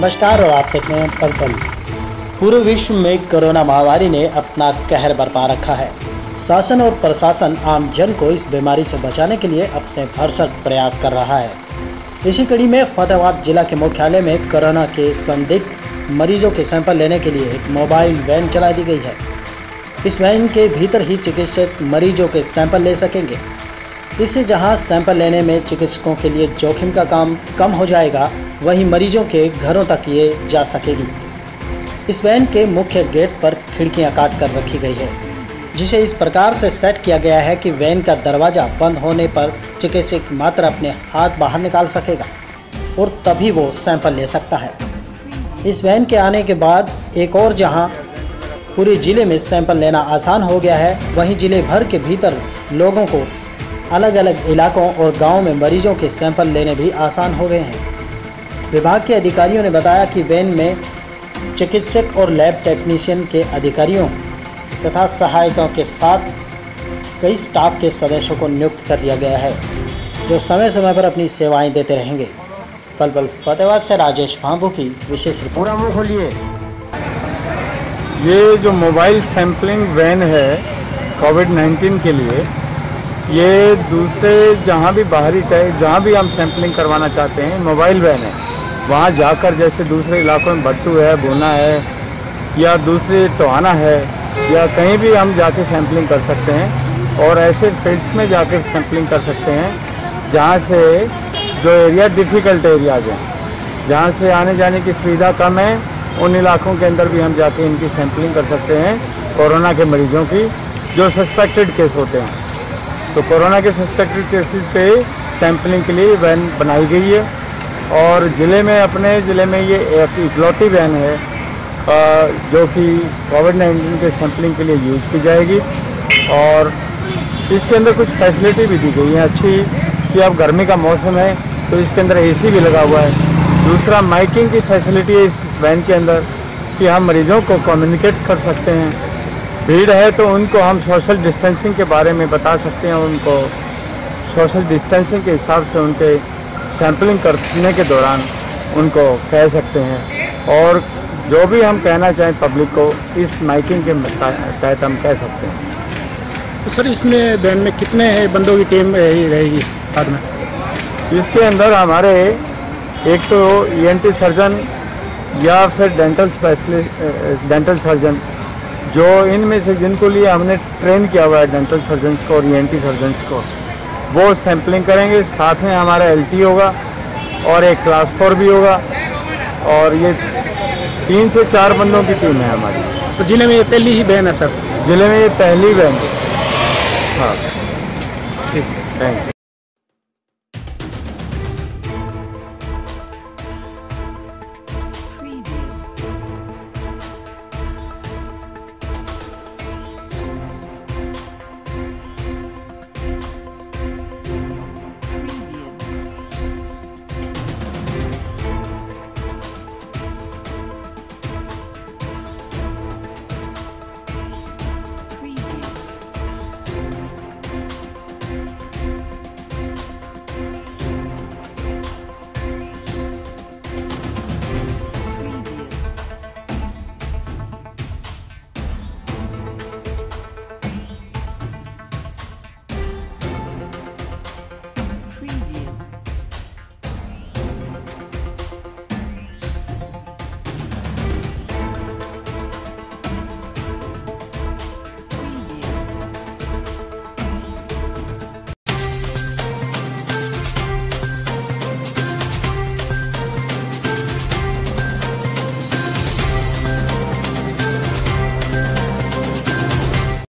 नमस्कार और आप देख रहे हैं पल पल। पूरे विश्व में कोरोना महामारी ने अपना कहर बरपा रखा है। शासन और प्रशासन आम जन को इस बीमारी से बचाने के लिए अपने भरसक प्रयास कर रहा है। इसी कड़ी में फतेहाबाद जिला के मुख्यालय में कोरोना के संदिग्ध मरीजों के सैंपल लेने के लिए एक मोबाइल वैन चला दी गई है। इस वैन के भीतर ही चिकित्सक मरीजों के सैंपल ले सकेंगे। इससे जहाँ सैंपल लेने में चिकित्सकों के लिए जोखिम का काम कम हो जाएगा वहीं मरीजों के घरों तक ये जा सकेगी। इस वैन के मुख्य गेट पर खिड़कियाँ काट कर रखी गई है, जिसे इस प्रकार से सेट किया गया है कि वैन का दरवाज़ा बंद होने पर चिकित्सक मात्र अपने हाथ बाहर निकाल सकेगा और तभी वो सैंपल ले सकता है। इस वैन के आने के बाद एक और जहाँ पूरे ज़िले में सैंपल लेना आसान हो गया है, वहीं ज़िले भर के भीतर लोगों को अलग अलग इलाकों और गाँव में मरीजों के सैंपल लेने भी आसान हो गए हैं। विभाग के अधिकारियों ने बताया कि वैन में चिकित्सक और लैब टेक्नीशियन के अधिकारियों तथा सहायकों के साथ कई स्टाफ के सदस्यों को नियुक्त कर दिया गया है, जो समय समय पर अपनी सेवाएँ देते रहेंगे। पल पल फतेहाबाद से राजेश भांबू की विशेष रिपोर्ट। पूरा खोलिए। ये जो मोबाइल सैम्पलिंग वैन है कोविड 19 के लिए, ये दूसरे जहाँ भी बाहरी जहाँ भी हम सैम्पलिंग करवाना चाहते हैं, मोबाइल वैन है। वहाँ जाकर जैसे दूसरे इलाकों में भट्टू है, भूना है, या दूसरे टोहाना है, या कहीं भी हम जाके सैम्पलिंग कर सकते हैं और ऐसे फील्ड्स में जाके सैम्पलिंग कर सकते हैं, जहाँ से जो एरिया डिफ़िकल्ट एरियाज़ हैं, जहाँ से आने जाने की सुविधा कम है, उन इलाकों के अंदर भी हम जाके इनकी सैम्पलिंग कर सकते हैं, कोरोना के मरीजों की, जो सस्पेक्टेड केस होते हैं। तो कोरोना के सस्पेक्टेड केसेस के सैम्पलिंग के लिए वैन बनाई गई है। और ज़िले में, अपने ज़िले में ये एक इकलौती वैन है जो कि कोविड नाइन्टीन के सैम्पलिंग के लिए यूज़ की जाएगी। और इसके अंदर कुछ फैसिलिटी भी दी गई है, अच्छी कि अब गर्मी का मौसम है तो इसके अंदर एसी भी लगा हुआ है। दूसरा, माइकिंग की फैसिलिटी है इस वैन के अंदर, कि हम मरीजों को कम्युनिकेट कर सकते हैं। भीड़ है तो उनको हम सोशल डिस्टेंसिंग के बारे में बता सकते हैं, उनको सोशल डिस्टेंसिंग के हिसाब से उनके सैम्पलिंग करने के दौरान उनको कह सकते हैं। और जो भी हम कहना चाहें पब्लिक को इस माइकिंग के तहत हम कह सकते हैं। तो सर इसमें वैन में कितने बंदों की टीम रहेगी साथ में? इसके अंदर हमारे एक तो ईएनटी सर्जन या फिर डेंटल स्पेशलिस्ट डेंटल सर्जन जो इनमें से जिनको लिए हमने ट्रेन किया हुआ है डेंटल सर्जन्स को और ईएनटी सर्जन्स को। वो सैम्पलिंग करेंगे साथ में हमारा एलटी होगा और एक क्लास फोर भी होगा और ये तीन से चार बंदों की टीम है हमारी। तो ज़िले में ये पहली ही बहन है सर? ज़िले में ये पहली बहन। हाँ। ठीक थैंक यू